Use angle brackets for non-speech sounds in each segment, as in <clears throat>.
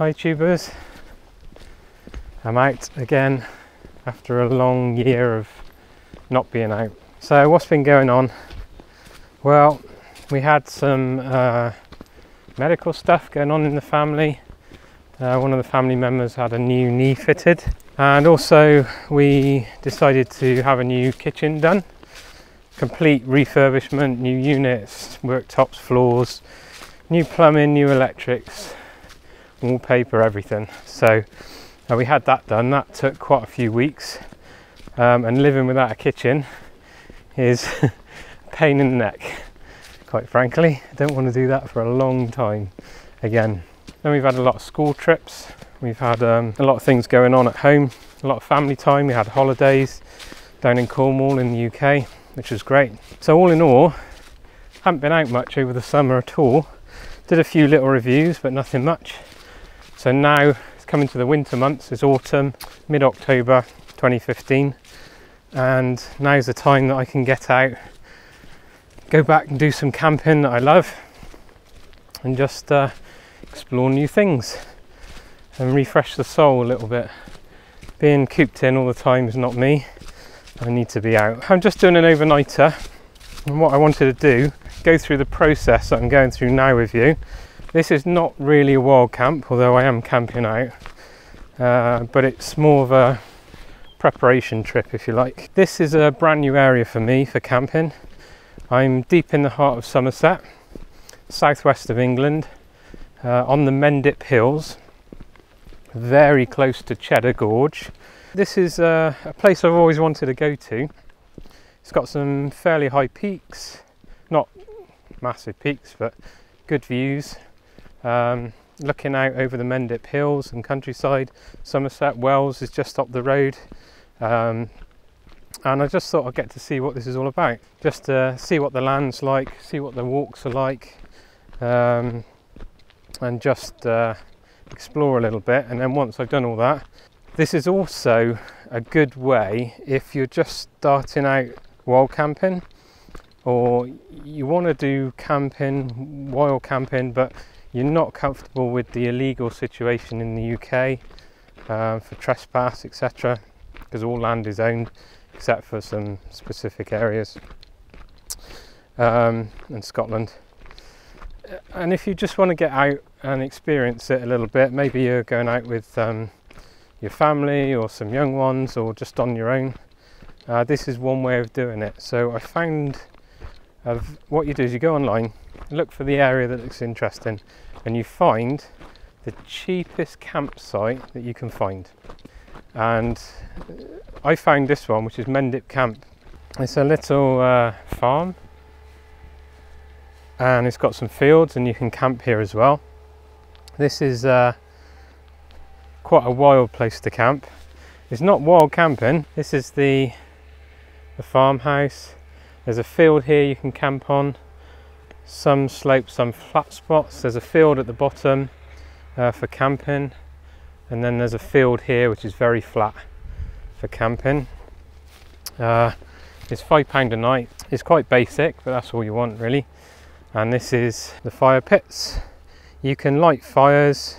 Hi tubers. I'm out again after a long year of not being out. So what's been going on? Well, we had some uh, medical stuff going on in the family. Uh, one of the family members had a new knee fitted and also we decided to have a new kitchen done. Complete refurbishment, new units, worktops, floors, new plumbing, new electrics, wallpaper, everything. So uh, we had that done. That took quite a few weeks. Um, and living without a kitchen is <laughs> pain in the neck, quite frankly. I don't want to do that for a long time again. Then we've had a lot of school trips. We've had um, a lot of things going on at home, a lot of family time. We had holidays down in Cornwall in the UK, which was great. So all in all, haven't been out much over the summer at all. Did a few little reviews, but nothing much. So now it's coming to the winter months, it's autumn, mid-October 2015. And now's the time that I can get out, go back and do some camping that I love and just uh, explore new things and refresh the soul a little bit. Being cooped in all the time is not me. I need to be out. I'm just doing an overnighter and what I wanted to do, go through the process that I'm going through now with you this is not really a wild camp, although I am camping out, uh, but it's more of a preparation trip, if you like. This is a brand new area for me for camping. I'm deep in the heart of Somerset, southwest of England, uh, on the Mendip Hills, very close to Cheddar Gorge. This is uh, a place I've always wanted to go to. It's got some fairly high peaks, not massive peaks, but good views. Um, looking out over the Mendip Hills and countryside, Somerset Wells is just up the road. Um, and I just thought I'd get to see what this is all about. Just to see what the land's like, see what the walks are like, um, and just uh, explore a little bit. And then once I've done all that, this is also a good way if you're just starting out wild camping or you want to do camping, wild camping, but you're not comfortable with the illegal situation in the UK um, for trespass, etc., because all land is owned except for some specific areas um, in Scotland. And if you just want to get out and experience it a little bit, maybe you're going out with um, your family or some young ones or just on your own, uh, this is one way of doing it. So I found what you do is you go online, look for the area that looks interesting, and you find the cheapest campsite that you can find. And I found this one, which is Mendip Camp. It's a little uh, farm, and it's got some fields, and you can camp here as well. This is uh, quite a wild place to camp. It's not wild camping. This is the the farmhouse there's a field here you can camp on, some slopes, some flat spots. There's a field at the bottom uh, for camping, and then there's a field here which is very flat for camping. Uh, it's five pound a night. It's quite basic, but that's all you want really. And this is the fire pits. You can light fires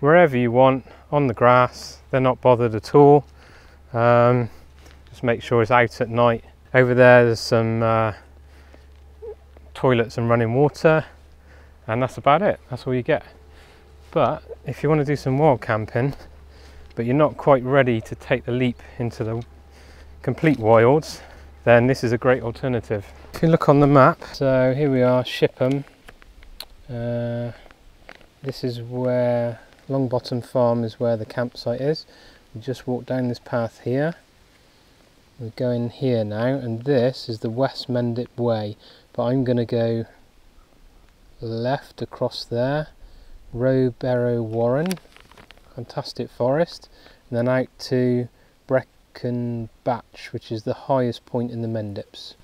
wherever you want on the grass. They're not bothered at all. Um, just make sure it's out at night over there there's some uh, toilets and running water and that's about it, that's all you get. But if you want to do some wild camping but you're not quite ready to take the leap into the complete wilds then this is a great alternative. If you look on the map, so here we are, Shipham. Uh, this is where Longbottom Farm is where the campsite is. We just walk down this path here we're going here now and this is the West Mendip Way but I'm going to go left across there. Rowberrow Warren fantastic forest. And then out to Beacon Batch which is the highest point in the Mendips.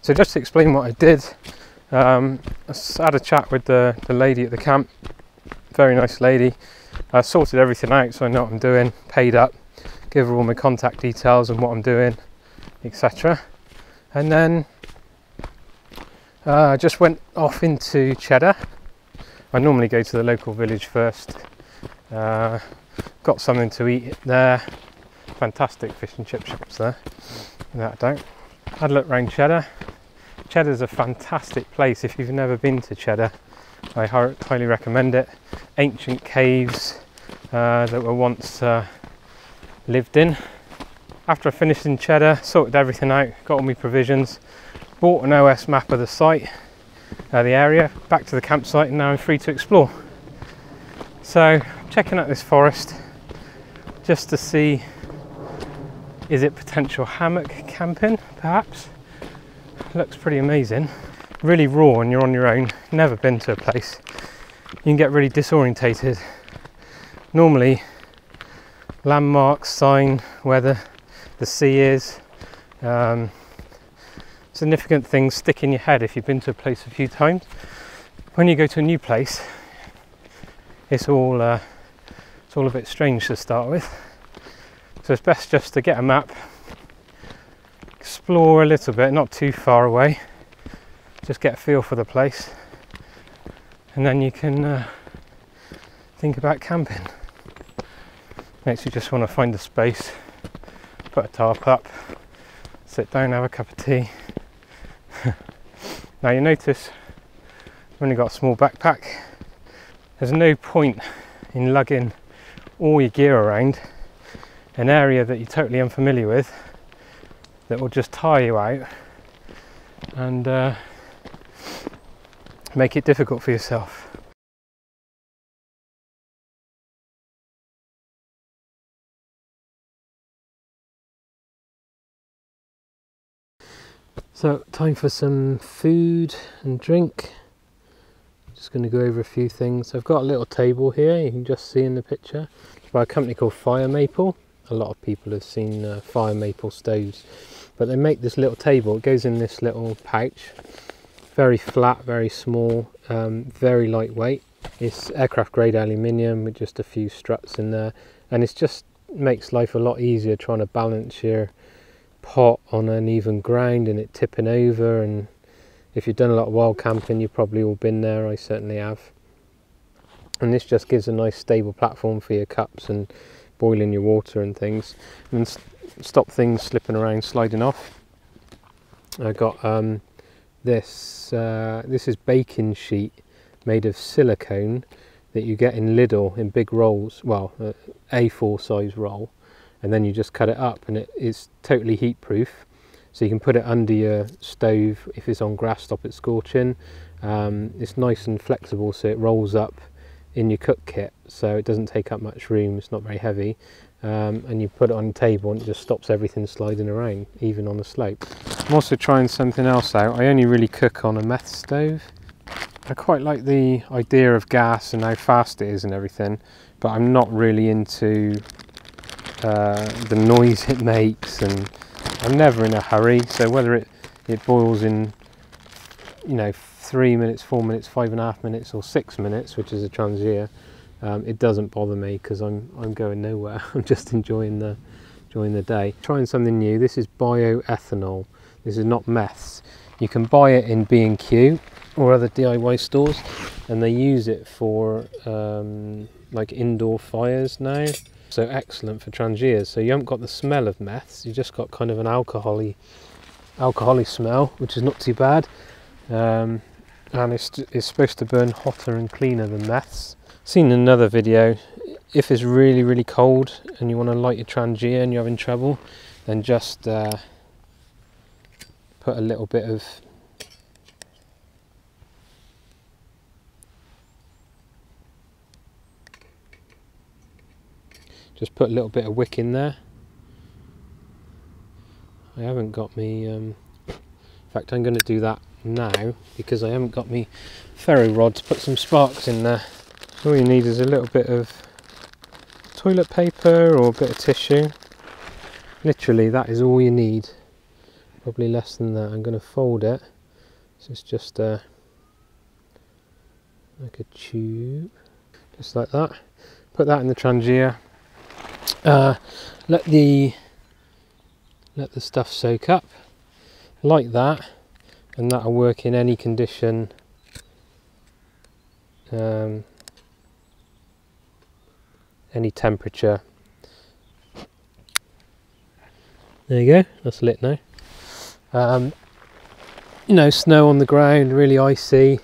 So just to explain what I did um, I had a chat with the, the lady at the camp. Very nice lady. I sorted everything out so I know what I'm doing. Paid up give her all my contact details and what I'm doing, etc. And then I uh, just went off into Cheddar. I normally go to the local village first Uh, got something to eat there. Fantastic fish and chip shops there, without don't. Had a look round Cheddar. Cheddar's a fantastic place if you've never been to Cheddar. I highly recommend it. Ancient caves uh, that were once uh, lived in. After I finished in Cheddar, sorted everything out, got all my provisions, bought an OS map of the site, uh, the area, back to the campsite, and now I'm free to explore. So, checking out this forest just to see is it potential hammock camping, perhaps? Looks pretty amazing. Really raw and you're on your own, never been to a place. You can get really disorientated. Normally, landmarks, sign where the, the sea is, um, significant things stick in your head if you've been to a place a few times. When you go to a new place, it's all uh, it's all a bit strange to start with. So it's best just to get a map, explore a little bit, not too far away, just get a feel for the place, and then you can uh, think about camping. Makes you just want to find a space, put a tarp up, sit down, have a cup of tea. Now you notice I've only got a small backpack. There's no point in lugging all your gear around an area that you're totally unfamiliar with that will just tire you out and uh, make it difficult for yourself. So, time for some food and drink. Just going to go over a few things. I've got a little table here, you can just see in the picture. It's by a company called Fire Maple. A lot of people have seen uh, Fire Maple stoves, but they make this little table. It goes in this little pouch. Very flat, very small, um, very lightweight. It's aircraft grade aluminium with just a few struts in there, and it just makes life a lot easier trying to balance your pot on an uneven ground and it tipping over and if you've done a lot of wild camping you've probably all been there I certainly have. And this just gives a nice stable platform for your cups and boiling your water and things and st stop things slipping around sliding off. I got um, this uh, this is baking sheet made of silicone that you get in Lidl in big rolls well uh, A4 size roll and then you just cut it up and it is totally heat proof so you can put it under your stove if it's on grass stop it scorching. Um, it's nice and flexible so it rolls up in your cook kit so it doesn't take up much room it's not very heavy. Um, and you put it on the table and it just stops everything sliding around even on the slope. I'm also trying something else out. I only really cook on a meth stove. I quite like the idea of gas and how fast it is and everything but I'm not really into uh, the noise it makes and I'm never in a hurry. So whether it it boils in you know three minutes four minutes five and a half minutes or six minutes which is a trangia um, it doesn't bother me because I'm I'm going nowhere. <laughs> I'm just enjoying the enjoying the day. Trying something new. This is bioethanol. This is not meths. You can buy it in B&Q or other DIY stores and they use it for um, like indoor fires now so excellent for trangias. So you haven't got the smell of meths, you just got kind of an alcoholy, alcoholy smell, which is not too bad. Um, and it's, it's supposed to burn hotter and cleaner than meths. Seen another video, if it's really, really cold and you want to light your trangia and you're having trouble, then just uh, put a little bit of just put a little bit of wick in there. I haven't got me um, in fact I'm going to do that now because I haven't got me ferro rod to put some sparks in there. All you need is a little bit of toilet paper or a bit of tissue. Literally that is all you need. Probably less than that. I'm going to fold it. So it's just uh, like a tube. Just like that. Put that in the trangia uh, let the let the stuff soak up like that and that'll work in any condition um, any temperature. There you go, that's lit now. Um, you know, snow on the ground, really icy.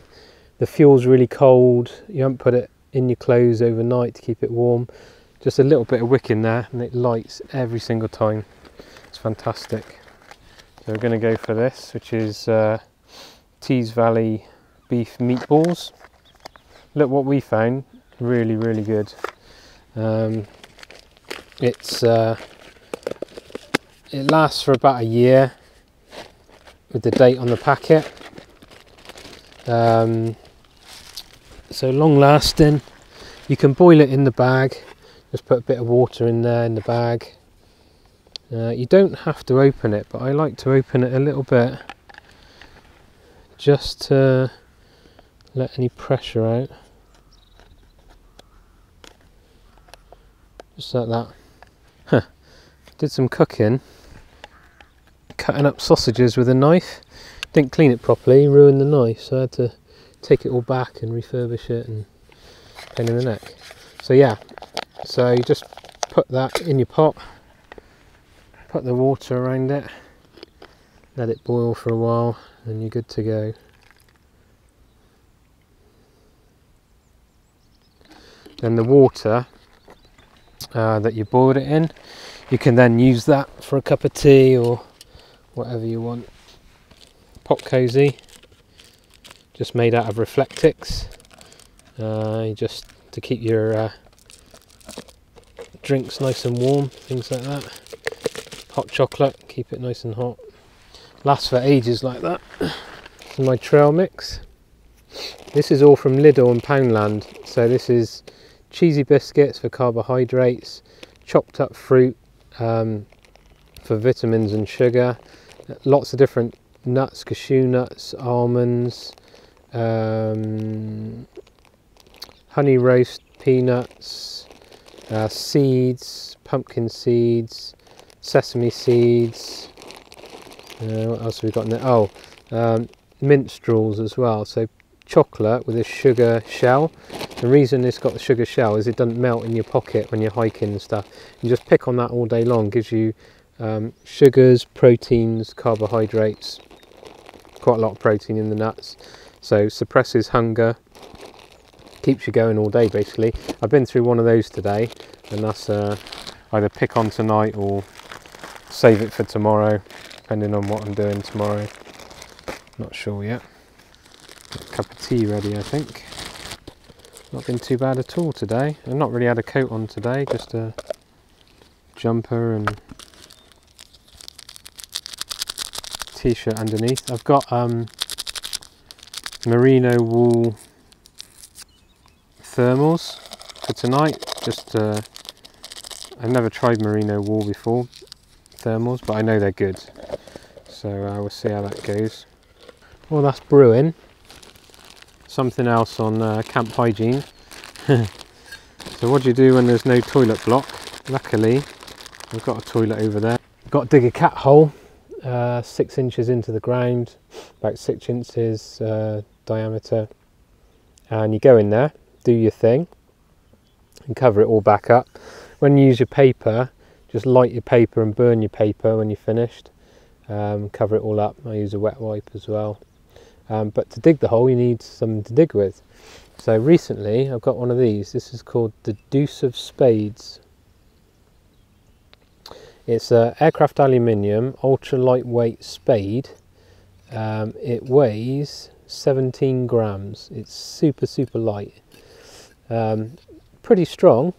The fuel's really cold. You haven't put it in your clothes overnight to keep it warm. Just a little bit of wick in there and it lights every single time. It's fantastic. So we're going to go for this, which is uh, Tees Valley beef meatballs. Look what we found. Really, really good. Um, it's uh, it lasts for about a year with the date on the packet. Um, so long lasting. You can boil it in the bag. Just put a bit of water in there in the bag. Uh, you don't have to open it, but I like to open it a little bit just to let any pressure out. Just like that. Huh. Did some cooking, cutting up sausages with a knife. Didn't clean it properly, ruined the knife, so I had to take it all back and refurbish it and pain in the neck. So yeah, so you just put that in your pot, put the water around it, let it boil for a while, and you're good to go. Then the water uh, that you boiled it in. You can then use that for a cup of tea or whatever you want. Pot cozy, just made out of Reflectix. Uh, just to keep your uh, drinks nice and warm, things like that. Hot chocolate, keep it nice and hot. Lasts for ages like that. This is my trail mix. This is all from Lidl and Poundland. So this is cheesy biscuits for carbohydrates, chopped up fruit um, for vitamins and sugar, lots of different nuts, cashew nuts, almonds, um, honey roast peanuts, uh, seeds, pumpkin seeds, sesame seeds. Uh, what else have we got in there? Oh, um, minstrels as well. So chocolate with a sugar shell. The reason it's got the sugar shell is it doesn't melt in your pocket when you're hiking and stuff. You just pick on that all day long, gives you um, sugars, proteins, carbohydrates, quite a lot of protein in the nuts. So suppresses hunger, keeps you going all day basically. I've been through one of those today and that's uh, either pick on tonight or save it for tomorrow, depending on what I'm doing tomorrow. Not sure yet. Cup of tea ready, I think. Not been too bad at all today. I've not really had a coat on today, just a jumper and t-shirt underneath. I've got um, merino wool thermals for tonight. Just uh, I've never tried merino wool before thermals, but I know they're good. So uh, we'll see how that goes. Well, that's brewing something else on uh, camp hygiene. <laughs> so what do you do when there's no toilet block? Luckily, I've got a toilet over there. Got to dig a cat hole, uh, six inches into the ground, about six inches uh, diameter. And you go in there, do your thing, and cover it all back up. When you use your paper, just light your paper and burn your paper when you're finished. Um, cover it all up. I use a wet wipe as well. Um, but to dig the hole, you need something to dig with. So recently, I've got one of these. This is called the Deuce of Spades. It's an aircraft aluminium, ultra lightweight spade. Um, it weighs 17 grams. It's super, super light. Um, pretty strong.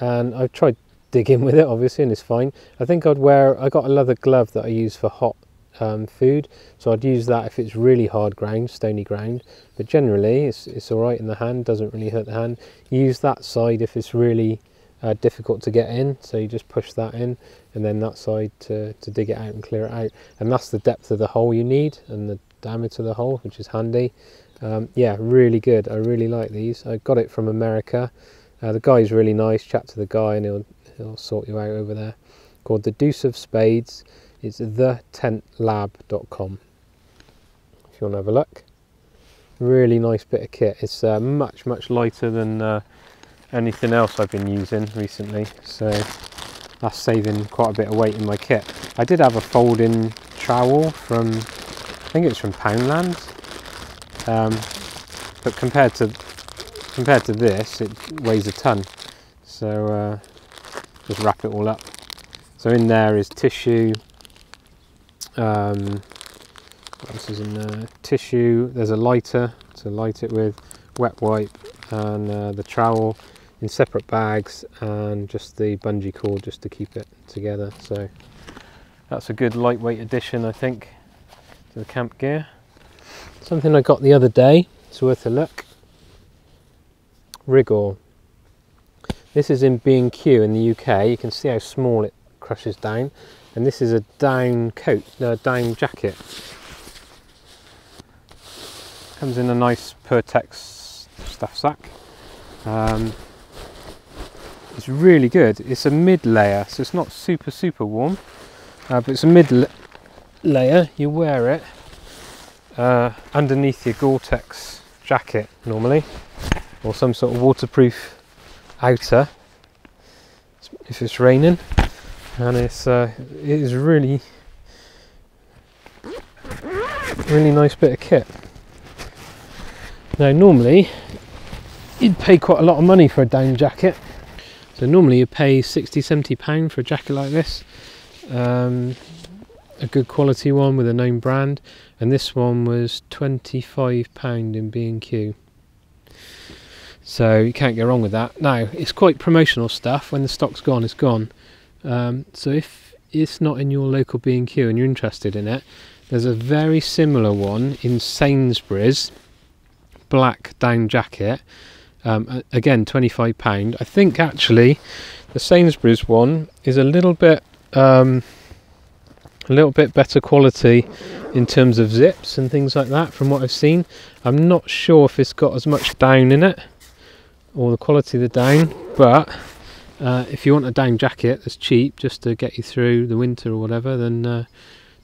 And I've tried digging <laughs> with it, obviously, and it's fine. I think I'd wear, I got a leather glove that I use for hot um, food. So I'd use that if it's really hard ground, stony ground. But generally, it's, it's all right in the hand, doesn't really hurt the hand. Use that side if it's really uh, difficult to get in. So you just push that in and then that side to, to dig it out and clear it out. And that's the depth of the hole you need and the diameter of the hole, which is handy. Um, yeah, really good. I really like these. I got it from America. Uh, the guy's really nice. Chat to the guy and he'll, he'll sort you out over there. Called the Deuce of Spades. It's thetentlab.com if you want to have a look. Really nice bit of kit. It's uh, much, much lighter than uh, anything else I've been using recently. So that's saving quite a bit of weight in my kit. I did have a folding trowel from, I think it's from Poundland. Um, but compared to compared to this, it weighs a ton. So uh, just wrap it all up. So in there is tissue. Um, what else is in there? Tissue. There's a lighter to light it with, wet wipe, and uh, the trowel in separate bags, and just the bungee cord just to keep it together. So that's a good lightweight addition, I think, to the camp gear. Something I got the other day. It's worth a look. Rigor. This is in B&Q in the UK. You can see how small it crushes down. And this is a down coat, a down jacket. Comes in a nice Pertex stuff sack. Um, it's really good. It's a mid layer, so it's not super, super warm, uh, but it's a mid layer. You wear it uh, underneath your Gore-Tex jacket normally, or some sort of waterproof outer if it's raining. And it's uh, it is really really nice bit of kit. Now normally you'd pay quite a lot of money for a down jacket. So normally you pay 60 70 pound for a jacket like this. Um, a good quality one with a known brand and this one was 25 pound in B&Q so you can't go wrong with that now it's quite promotional stuff when the stock's gone it's gone um, so if it's not in your local B&Q and you're interested in it, there's a very similar one in Sainsbury's, black down jacket. Um, again, £25. I think actually the Sainsbury's one is a little bit um, a little bit better quality in terms of zips and things like that from what I've seen. I'm not sure if it's got as much down in it or the quality of the down, but uh, if you want a down jacket that's cheap just to get you through the winter or whatever, then uh,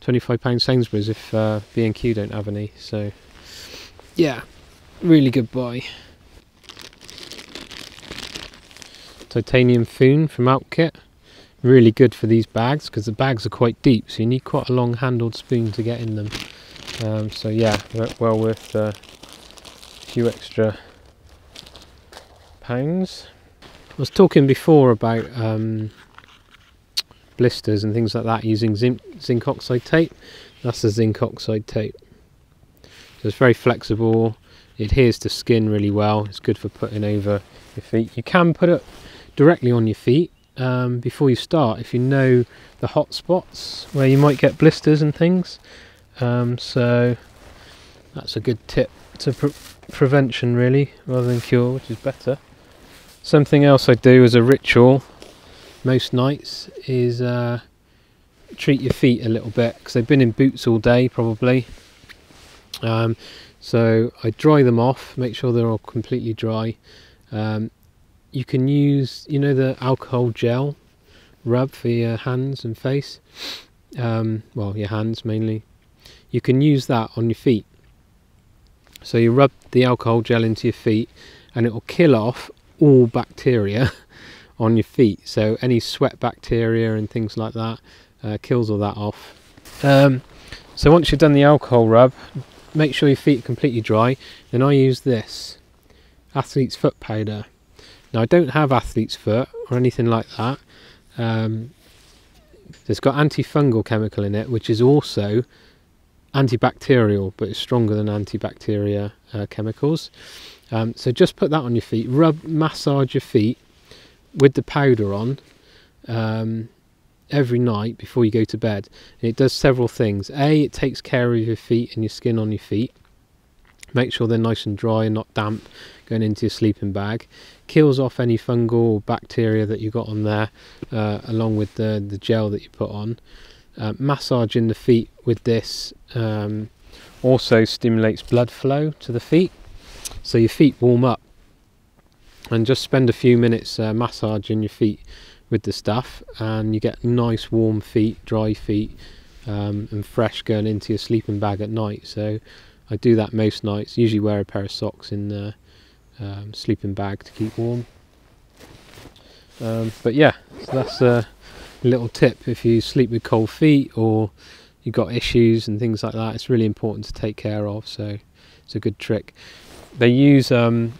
£25 Sainsbury's if uh, B&Q don't have any. So, yeah, really good buy. Titanium Foon from Alpkit. Really good for these bags because the bags are quite deep, so you need quite a long handled spoon to get in them. Um, so yeah, well worth uh, a few extra pounds. I was talking before about um, blisters and things like that using zinc, zinc oxide tape. That's the zinc oxide tape. So it's very flexible. It adheres to skin really well. It's good for putting over your feet. You can put it directly on your feet um, before you start if you know the hot spots where you might get blisters and things. Um, so that's a good tip to pre prevention really rather than cure, which is better. Something else I do as a ritual most nights is uh, treat your feet a little bit because they've been in boots all day probably. Um, so I dry them off, make sure they're all completely dry. Um, you can use, you know, the alcohol gel rub for your hands and face. Um, well, your hands mainly. You can use that on your feet. So you rub the alcohol gel into your feet and it will kill off all bacteria <laughs> on your feet. So any sweat bacteria and things like that uh, kills all that off. Um, so once you've done the alcohol rub, make sure your feet are completely dry. Then I use this athlete's foot powder. Now I don't have athlete's foot or anything like that. Um, it's got antifungal chemical in it, which is also antibacterial, but it's stronger than antibacteria uh, chemicals. Um, so just put that on your feet, rub, massage your feet with the powder on um, every night before you go to bed. And it does several things. A, it takes care of your feet and your skin on your feet. Make sure they're nice and dry and not damp going into your sleeping bag. Kills off any fungal or bacteria that you got on there, uh, along with the, the gel that you put on. Uh, massaging the feet with this um, also stimulates blood flow to the feet so your feet warm up and just spend a few minutes uh, massaging your feet with the stuff and you get nice warm feet dry feet um, and fresh going into your sleeping bag at night so I do that most nights usually wear a pair of socks in the um, sleeping bag to keep warm Um, but yeah, so that's a little tip if you sleep with cold feet or you've got issues and things like that. It's really important to take care of. So it's a good trick. They use um,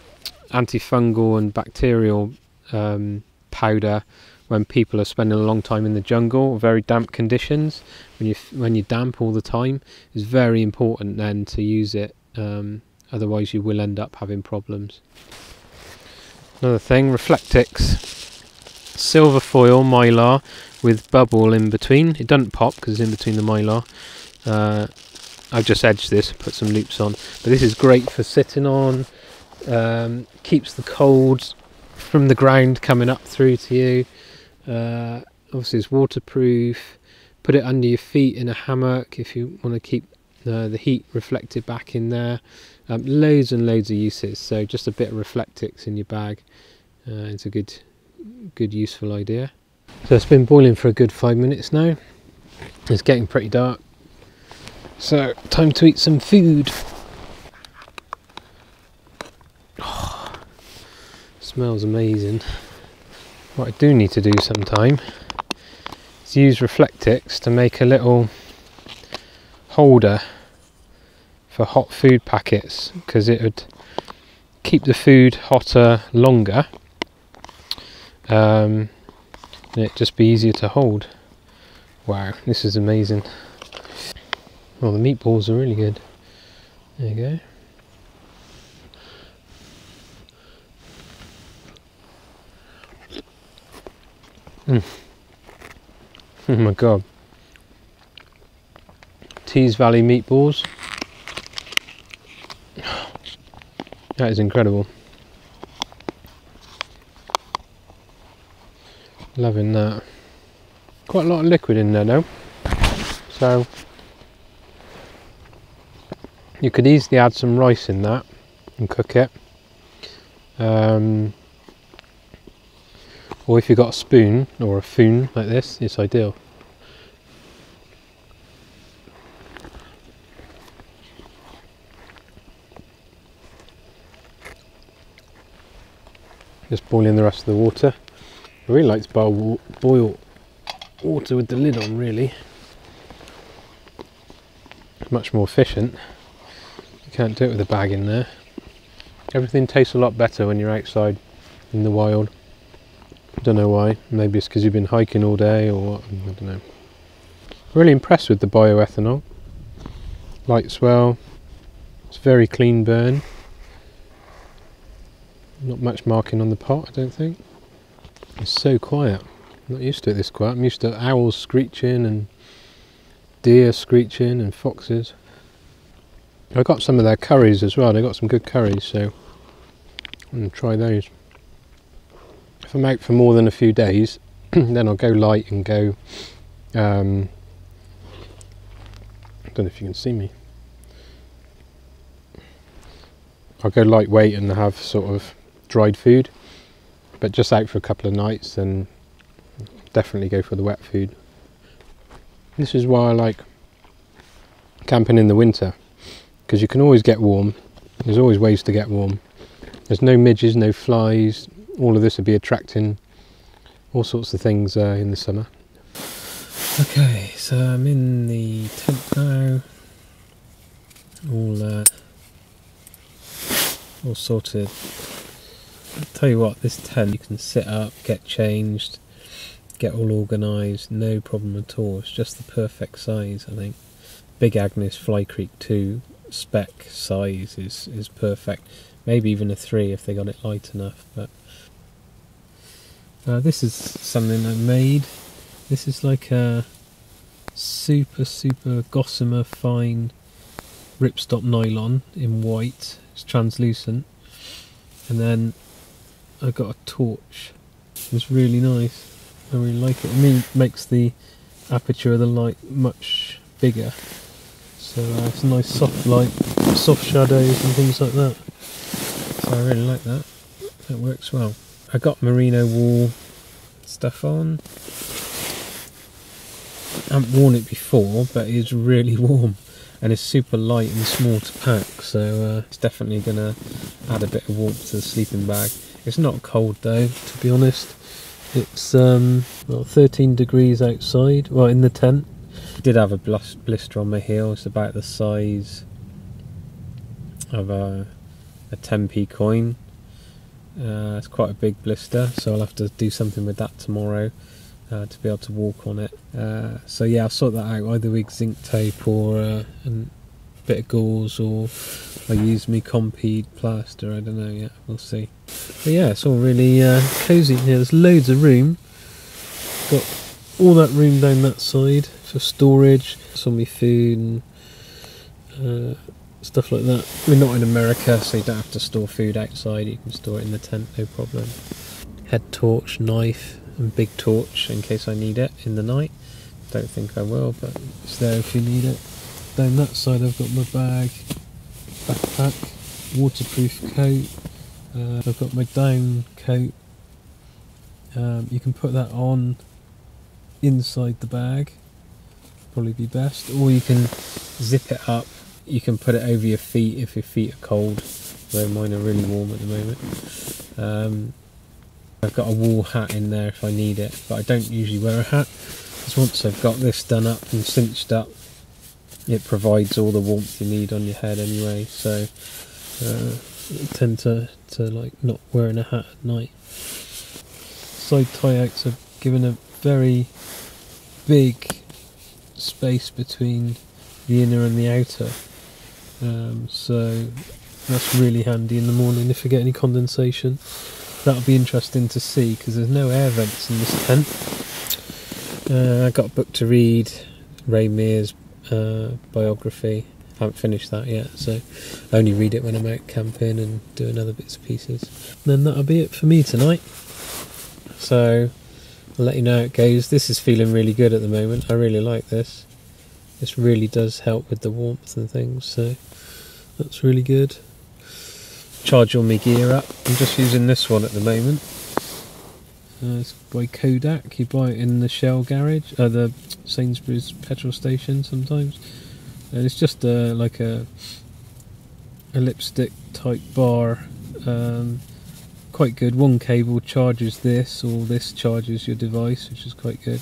antifungal and bacterial um, powder when people are spending a long time in the jungle, very damp conditions. When you when you're damp all the time, it's very important then to use it. Um, otherwise, you will end up having problems. Another thing, Reflectix silver foil mylar with bubble in between. It doesn't pop because it's in between the mylar. Uh, I've just edged this, put some loops on. But this is great for sitting on. Um, keeps the cold from the ground coming up through to you. Uh, obviously, it's waterproof. Put it under your feet in a hammock if you want to keep uh, the heat reflected back in there. Um, loads and loads of uses. So just a bit of Reflectix in your bag. Uh, it's a good, good useful idea. So it's been boiling for a good five minutes now. It's getting pretty dark. So time to eat some food. Smells amazing. What I do need to do sometime is use Reflectix to make a little holder for hot food packets because it would keep the food hotter longer um, and it'd just be easier to hold. Wow, this is amazing. Oh, the meatballs are really good. There you go. Mm. Oh my god. Tees Valley meatballs. That is incredible. Loving that. Quite a lot of liquid in there though. So you could easily add some rice in that and cook it. Um, or if you've got a spoon or a foon like this, it's ideal. Just boiling the rest of the water. I really like to boil, boil water with the lid on really. much more efficient. You can't do it with a bag in there. Everything tastes a lot better when you're outside in the wild. I don't know why. Maybe it's because you've been hiking all day or. I don't know. Really impressed with the bioethanol. Lights well. It's very clean burn. Not much marking on the pot, I don't think. It's so quiet. I'm not used to it this quiet. I'm used to owls screeching and deer screeching and foxes. I got some of their curries as well. They got some good curries, so I'm gonna try those. If I'm out for more than a few days, <clears throat> then I'll go light and go. Um, I don't know if you can see me. I'll go lightweight and have sort of dried food but just out for a couple of nights then definitely go for the wet food this is why I like camping in the winter because you can always get warm there's always ways to get warm there's no midges no flies all of this would be attracting all sorts of things uh, in the summer okay so I'm in the tent now all uh, all sorted I'll tell you what, this tent you can sit up, get changed, get all organised, no problem at all. It's just the perfect size, I think. Big Agnes Fly Creek 2 spec size is, is perfect. Maybe even a 3 if they got it light enough. But uh, This is something I made. This is like a super, super gossamer fine ripstop nylon in white. It's translucent. And then I got a torch. It's really nice. I really like it. It mean, makes the aperture of the light much bigger. So uh, it's a nice soft light, soft shadows and things like that. So I really like that. That works well. I got merino wool stuff on. I haven't worn it before, but it's really <laughs> warm and it's super light and small to pack, so uh, it's definitely going to add a bit of warmth to the sleeping bag. It's not cold though, to be honest. It's um, well, 13 degrees outside, well, in the tent. Did have a blister on my heel. It's about the size of a, a 10p coin. Uh, it's quite a big blister, so I'll have to do something with that tomorrow uh, to be able to walk on it. Uh, so yeah, I'll sort that out either with zinc tape or uh, a bit of gauze, or I use me Compeed plaster. I don't know yet. We'll see. But yeah, it's all really uh, cosy here. There's loads of room. Got all that room down that side for storage, my food and uh, stuff like that. We're not in America, so you don't have to store food outside. You can store it in the tent, no problem. Head torch, knife, and big torch in case I need it in the night. Don't think I will, but it's there if you need it. Down that side, I've got my bag, backpack, waterproof coat. Uh, I've got my down coat. Um, you can put that on inside the bag, probably be best, or you can zip it up you can put it over your feet if your feet are cold, though mine are really warm at the moment. Um, I've got a wool hat in there if I need it, but I don't usually wear a hat. Because once I've got this done up and cinched up, it provides all the warmth you need on your head anyway. So uh, I tend to, to like not wearing a hat at night. Side tie outs have given a very big space between the inner and the outer. Um, so that's really handy in the morning if you get any condensation. That'll be interesting to see because there's no air vents in this tent. Uh, I got a book to read, Ray Mears' uh, biography. I haven't finished that yet, so I only read it when I'm out camping and doing other bits and pieces. And then that'll be it for me tonight. So I'll let you know how it goes. This is feeling really good at the moment. I really like this. This really does help with the warmth and things, so that's really good. Charge all my gear up. I'm just using this one at the moment. Uh, it's by Kodak. You buy it in the Shell garage, uh, the Sainsbury's petrol station sometimes, and it's just uh, like a a lipstick type bar. Um, quite good. One cable charges this, or this charges your device, which is quite good.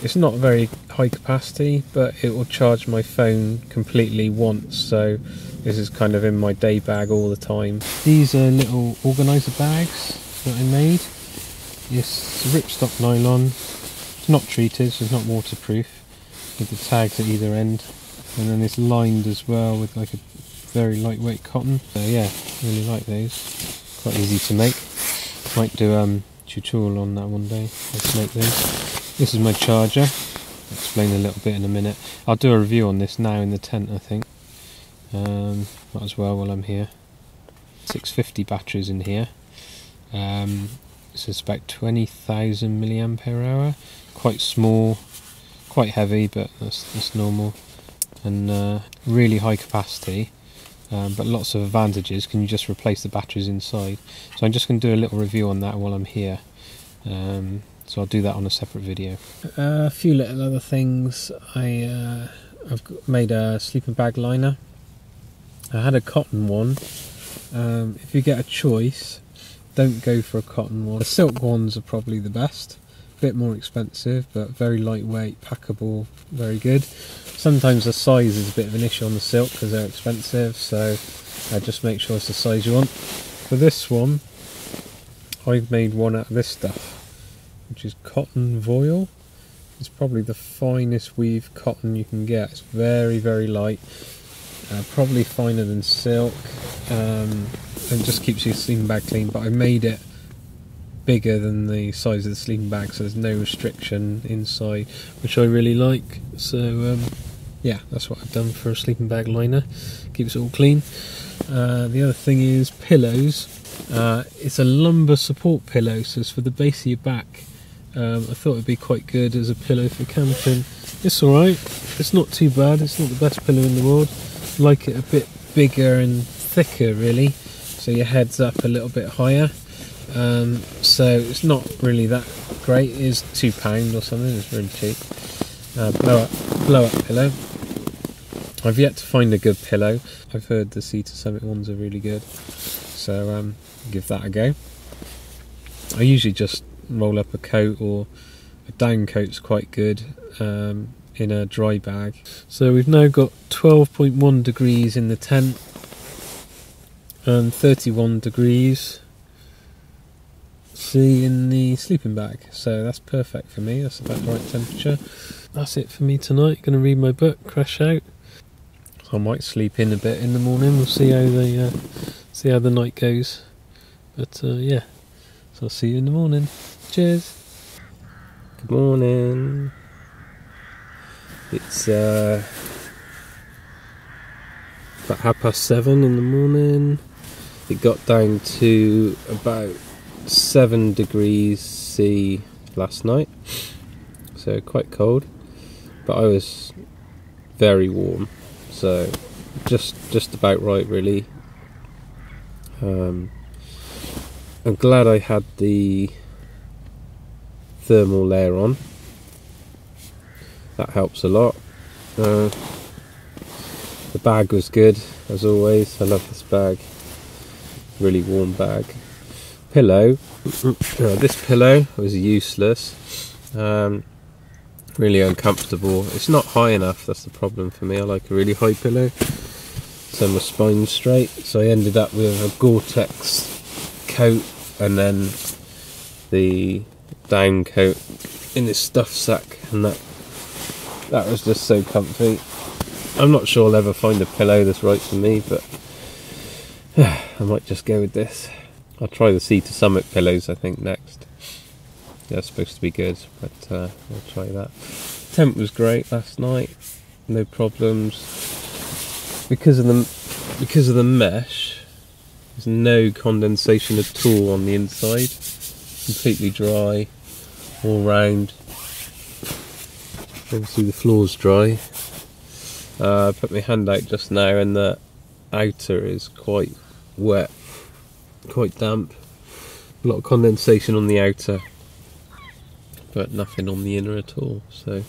It's not very high capacity, but it will charge my phone completely once, so this is kind of in my day bag all the time. These are little organizer bags that I made. It's ripstop nylon. It's not treated, so it's not waterproof. With the tags at either end, and then it's lined as well with like a very lightweight cotton. So yeah, really like those. Quite easy to make. Might do um tutorial on that one day. Let's make those. This is my charger. I'll explain a little bit in a minute. I'll do a review on this now in the tent, I think. Um, might as well while I'm here. 650 batteries in here. Um, so it's about 20,000 milliampere hour. Quite small, quite heavy, but that's, that's normal. And uh, really high capacity. Um, but lots of advantages. Can you just replace the batteries inside? So I'm just going to do a little review on that while I'm here. Um, so I'll do that on a separate video. Uh, a few little other things. I uh, I've made a sleeping bag liner. I had a cotton one. Um, if you get a choice, don't go for a cotton one. The silk ones are probably the best. A bit more expensive, but very lightweight, packable, very good. Sometimes the size is a bit of an issue on the silk because they're expensive, so I just make sure it's the size you want. For this one, I've made one out of this stuff which is cotton voile. It's probably the finest weave cotton you can get. It's very, very light, uh, probably finer than silk, um, and just keeps your sleeping bag clean. But I made it bigger than the size of the sleeping bag, so there's no restriction inside, which I really like. So um, yeah, that's what I've done for a sleeping bag liner. Keeps it all clean. Uh, the other thing is pillows. Uh, it's a lumbar support pillow, so it's for the base of your back. Um, I thought it'd be quite good as a pillow for camping. It's alright, it's not too bad, it's not the best pillow in the world. I like it a bit bigger and thicker really, so your head's up a little bit higher. Um, so it's not really that great, it is £2 or something, it's really cheap. Uh, blow, up, blow up pillow. I've yet to find a good pillow. I've heard the Sea to Summit ones are really good, so um, give that a go. I usually just roll up a coat or a down coat's quite good um, in a dry bag. So we've now got 12.1 degrees in the tent and 31 degrees C in the sleeping bag. So that's perfect for me. That's about the right temperature. That's it for me tonight. Going to read my book, Crash Out. I might sleep in a bit in the morning. We'll see how the uh, see how the night goes. But uh, yeah, so I'll see you in the morning. Cheers. Good morning. It's uh, about half past seven in the morning. It got down to about seven degrees C last night, so quite cold. But I was very warm, so just just about right, really. Um, I'm glad I had the thermal layer on. That helps a lot. Uh, the bag was good as always. I love this bag. Really warm bag. Pillow. <clears throat> uh, this pillow was useless. Um, really uncomfortable. It's not high enough. That's the problem for me. I like a really high pillow. So my spine's straight. So I ended up with a Gore-Tex coat and then the down coat in this stuff sack, and that that was just so comfy. I'm not sure I'll ever find a pillow that's right for me, but <sighs> I might just go with this. I'll try the Sea to Summit pillows, I think, next. They're supposed to be good, but uh, I'll try that. Temp was great last night, no problems. Because of the because of the mesh, there's no condensation at all on the inside. Completely dry, all round. Obviously the floor's dry. Uh, I put my hand out just now and the outer is quite wet, quite damp. A lot of condensation on the outer, but nothing on the inner at all. So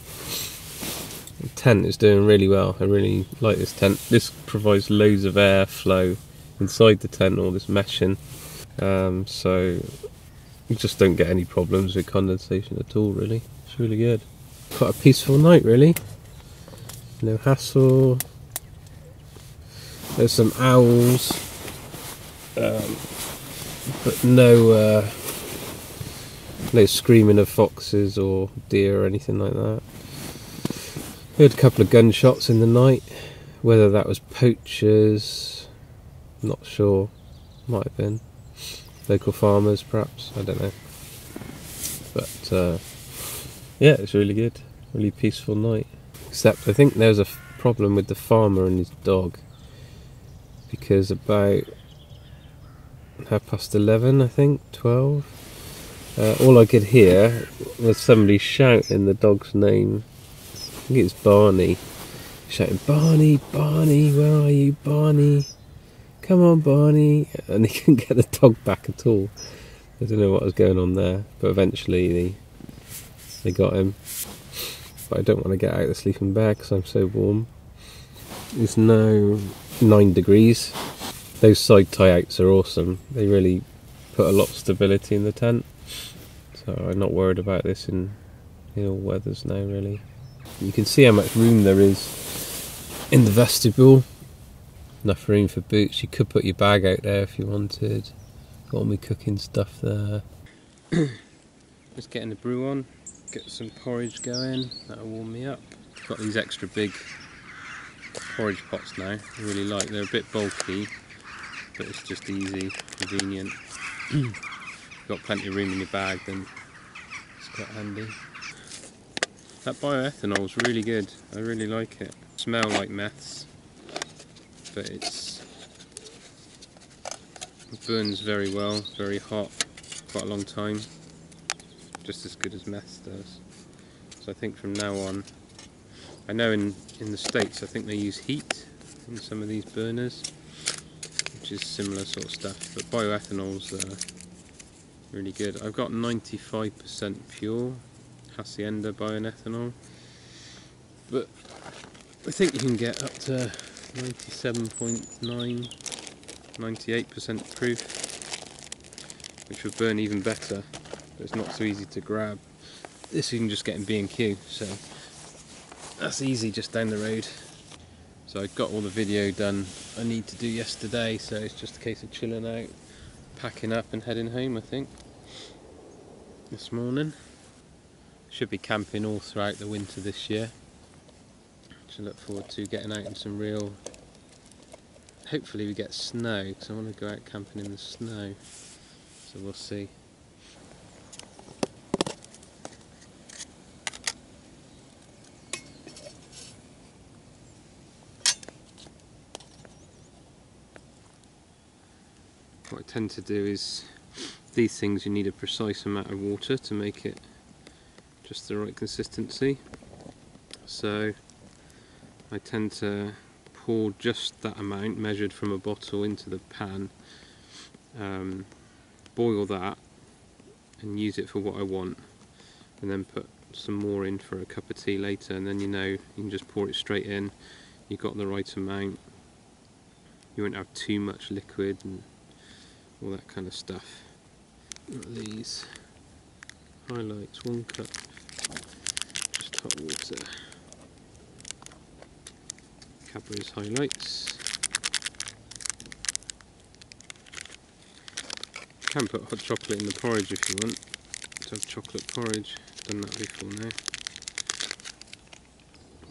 the tent is doing really well. I really like this tent. This provides loads of airflow inside the tent, all this meshing. Um, so you just don't get any problems with condensation at all, really. It's really good. Quite a peaceful night, really. No hassle. There's some owls, um, but no, uh, no screaming of foxes or deer or anything like that. Heard a couple of gunshots in the night. Whether that was poachers, not sure. Might have been local farmers, perhaps. I don't know. But uh, yeah, it's really good. Really peaceful night. Except I think there's a problem with the farmer and his dog. Because about half past 11, I think, 12, uh, all I could hear was somebody shouting the dog's name. I think it's Barney. Shouting, Barney, Barney, where are you, Barney? Come on, Barney. <laughs> And he couldn't get the dog back at all. I don't know what was going on there, but eventually they, they got him. But I don't want to get out of the sleeping bag because I'm so warm. It's now 9 degrees. Those side tie outs are awesome. They really put a lot of stability in the tent. So I'm not worried about this in, in all weathers now, really. You can see how much room there is in the vestibule. Enough room for boots. You could put your bag out there if you wanted. Got my cooking stuff there. <clears throat> Just getting the brew on. Get some porridge going. That'll warm me up. Got these extra big porridge pots now. I really like. They're a bit bulky, but it's just easy, convenient. <clears throat> Got plenty of room in your bag, then it's quite handy. That bioethanol is really good. I really like it. Smell like meths, but it burns very well, very hot, quite a long time. Just as good as meth does. So I think from now on, I know in in the states I think they use HEET in some of these burners, which is similar sort of stuff. But bioethanol's uh, really good. I've got 95% pure Hacienda bioethanol, but I think you can get up to 97.9, 98% proof, which would burn even better. but it's not so easy to grab. This you can just get in B&Q, so that's easy just down the road. So I got all the video done I need to do yesterday, so it's just a case of chilling out, packing up and heading home I think, this morning. Should be camping all throughout the winter this year. I look forward to getting out in some real hopefully we get snow because I want to go out camping in the snow. So we'll see. What I tend to do is these things you need a precise amount of water to make it just the right consistency. So I tend to pour just that amount measured from a bottle into the pan, um, boil that and use it for what I want and then put some more in for a cup of tea later and then you know you can just pour it straight in. You've got the right amount. You won't have too much liquid and all that kind of stuff. These highlights one cup just hot water Cadbury's highlights. You can put hot chocolate in the porridge if you want to have chocolate porridge. Done that before now.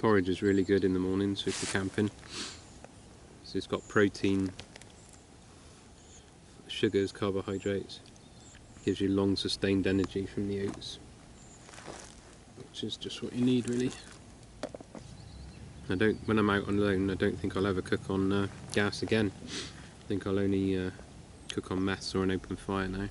Porridge is really good in the mornings if you're camping. So it's got protein, sugars, carbohydrates. Gives you long sustained energy from the oats. Which is just what you need really. I don't. When I'm out on alone, I don't think I'll ever cook on uh, gas again. I think I'll only uh, cook on meths or an open fire now.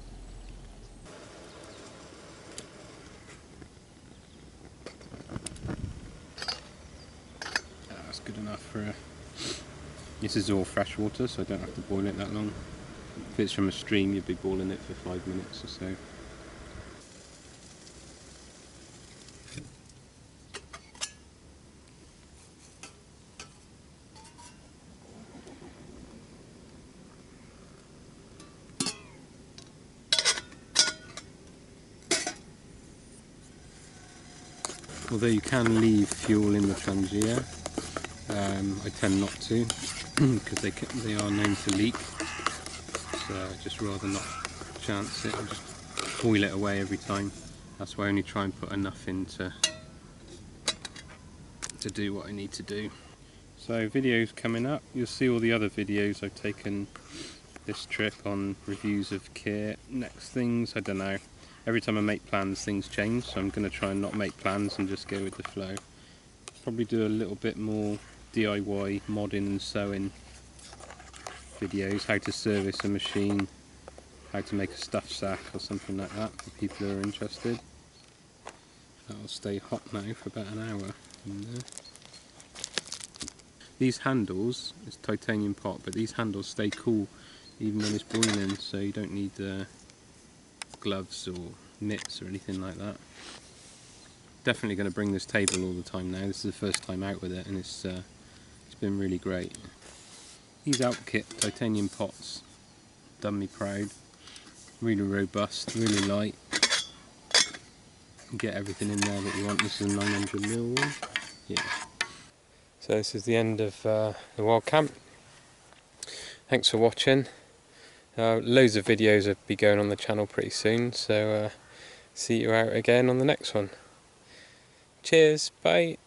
That's good enough for. A... This is all fresh water, so I don't have to boil it that long. If it's from a stream, you'd be boiling it for five minutes or so. Although you can leave fuel in the Trangia, um, I tend not to <clears throat> because they they are known to leak. So I just rather not chance it. I just boil it away every time. That's why I only try and put enough in to to do what I need to do. So videos coming up. You'll see all the other videos I've taken this trip on reviews of kit. Next things, I don't know every time I make plans things change so I'm going to try and not make plans and just go with the flow. Probably do a little bit more DIY modding and sewing videos, how to service a machine, how to make a stuff sack or something like that for people who are interested. That'll stay hot now for about an hour. These handles, it's titanium pot, but these handles stay cool even when it's boiling so you don't need uh, gloves or mitts or anything like that. Definitely going to bring this table all the time now. This is the first time out with it and it's uh, it's been really great. These Alpkit titanium pots done me proud. Really robust, really light. Get everything in there that you want. This is a 900ml one. Yeah. So this is the end of uh, the wild camp. Thanks for watching. Uh, loads of videos will be going on the channel pretty soon, so uh, see you out again on the next one. Cheers, bye.